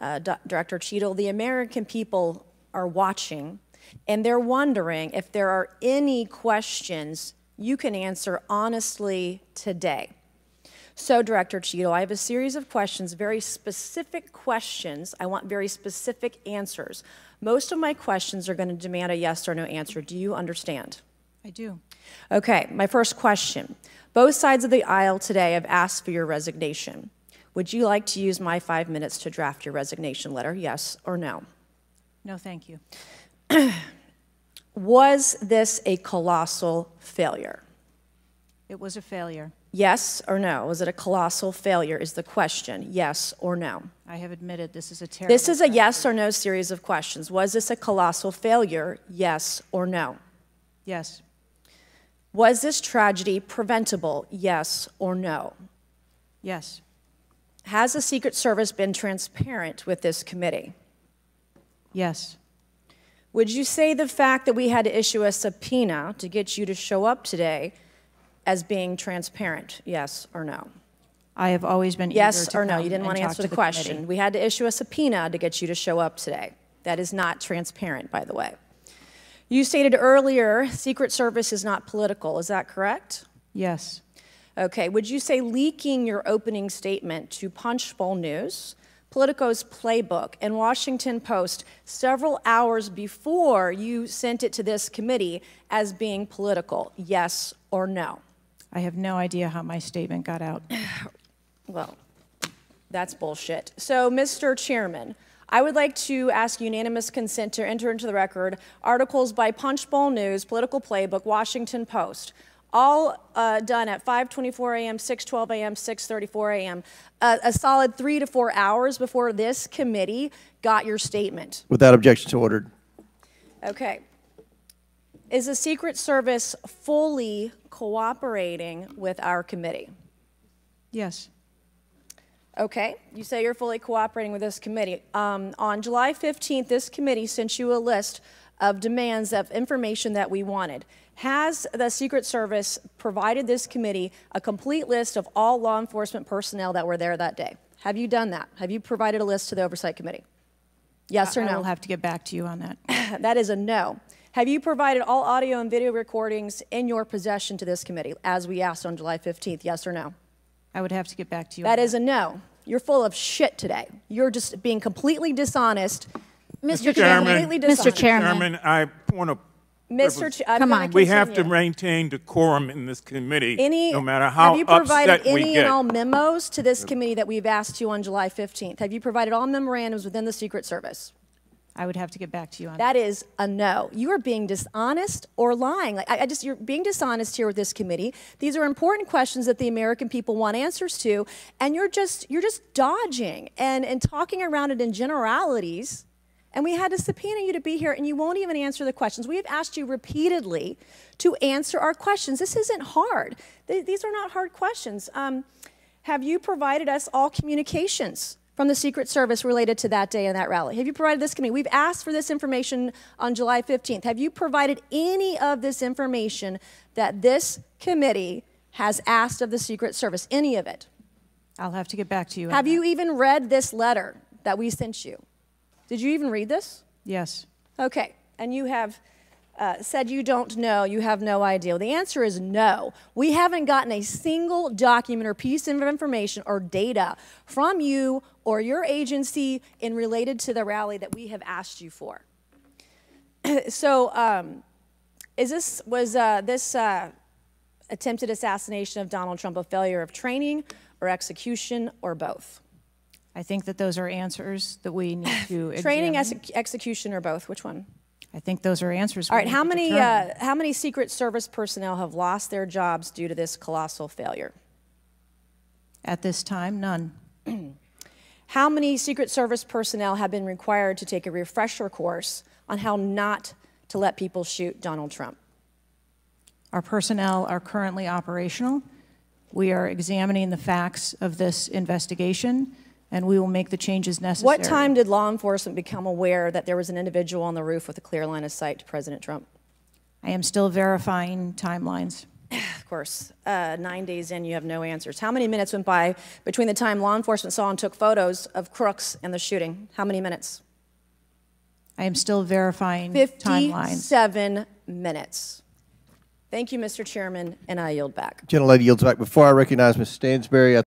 uh, D- Director Cheatle, the American people are watching and they're wondering if there are any questions you can answer honestly today. So, Director Cheatle, I have a series of questions, very specific questions. I want very specific answers. Most of my questions are going to demand a yes or no answer. Do you understand? I do. Okay, my first question. Both sides of the aisle today have asked for your resignation. Would you like to use my five minutes to draft your resignation letter, yes or no? No, thank you. Was this a colossal failure? It was a failure. Yes or no? Was it a colossal failure? Is the question. Yes or no? I have admitted this is a terrible. This is a yes or no series of questions. Was this a colossal failure? Yes or no? Yes. Was this tragedy preventable? Yes or no? Yes. Has the Secret Service been transparent with this committee? Yes. Would you say the fact that we had to issue a subpoena to get you to show up today as being transparent? Yes or no? I have always been Yes eager to or no? You didn't want to answer to the question. committee. We had to issue a subpoena to get you to show up today. That is not transparent, by the way. You stated earlier Secret Service is not political. Is that correct? Yes. Okay. Would you say leaking your opening statement to Punchbowl News, Politico's Playbook, and Washington Post several hours before you sent it to this committee as being political? Yes or no? I have no idea how my statement got out. Well, that's bullshit. So, Mr. Chairman, I would like to ask unanimous consent to enter into the record articles by Punchbowl News, Politico Playbook, Washington Post, all uh, done at 5:24 a.m., 6:12 a.m., 6:34 a.m. Uh, a solid three to four hours before this committee got your statement. Without objection, so ordered. Okay. Is the Secret Service fully cooperating with our committee? Yes. Okay, you say you're fully cooperating with this committee. Um, on July 15th, this committee sent you a list of demands of information that we wanted. Has the Secret Service provided this committee a complete list of all law enforcement personnel that were there that day? Have you done that? Have you provided a list to the Oversight Committee? Yes or no? I no? will have to get back to you on that. that is a no. Have you provided all audio and video recordings in your possession to this committee, as we asked on July 15th? Yes or no? I would have to get back to you. That is a no. You're full of shit today. You're just being completely dishonest. Mr. Chairman. Chairman, Mr. Chairman, Chairman, I want to, Mr. Ch- I'm Come on. we have to maintain decorum in this committee, Any, no matter how have you provided any and all memos to this committee that we've asked you on July 15th? Have you provided all memorandums within the Secret Service? I would have to get back to you on that. That is a no. You are being dishonest or lying. Like I, I just you're being dishonest here with this committee. These are important questions that the American people want answers to, and you're just you're just dodging and and talking around it in generalities. And we had to subpoena you to be here, and you won't even answer the questions. We have asked you repeatedly to answer our questions. This isn't hard. Th- These are not hard questions. Um, have you provided us all communications from the Secret Service related to that day and that rally? Have you provided this committee? We've asked for this information on July 15th. Have you provided any of this information that this committee has asked of the Secret Service? Any of it? I'll have to get back to you. Have that. you even read this letter that we sent you? Did you even read this? Yes. Okay, and you have uh, said you don't know, you have no idea. Well, the answer is no. We haven't gotten a single document or piece of information or data from you or your agency in related to the rally that we have asked you for. so, um, is this was uh, this uh, attempted assassination of Donald Trump a failure of training or execution or both? I think that those are answers that we need to Training, examine. ex- execution, or both? Which one? I think those are answers. All right, how many, uh, how many Secret Service personnel have lost their jobs due to this colossal failure? At this time, none. How many Secret Service personnel have been required to take a refresher course on how not to let people shoot Donald Trump? Our personnel are currently operational. We are examining the facts of this investigation, and we will make the changes necessary. What time did law enforcement become aware that there was an individual on the roof with a clear line of sight to President Trump? I am still verifying timelines. Of course, uh, nine days in, you have no answers. How many minutes went by between the time law enforcement saw and took photos of Crooks and the shooting? How many minutes? I am still verifying timelines. 57 minutes. Thank you, Mr. Chairman, and I yield back. Gentlelady yields back. Before I recognize Ms. Stansbury, I